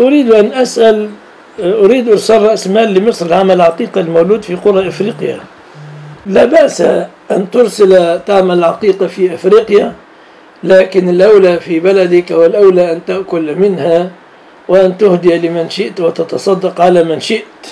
أريد أن أسأل آه، أريد إرسال رأس مال لمصر لعمل العقيق المولود في قرى إفريقيا. لا بأس أن ترسل تعمل عقيقة في أفريقيا لكن الأولى في بلدك والأولى أن تأكل منها وأن تهدي لمن شئت وتتصدق على من شئت.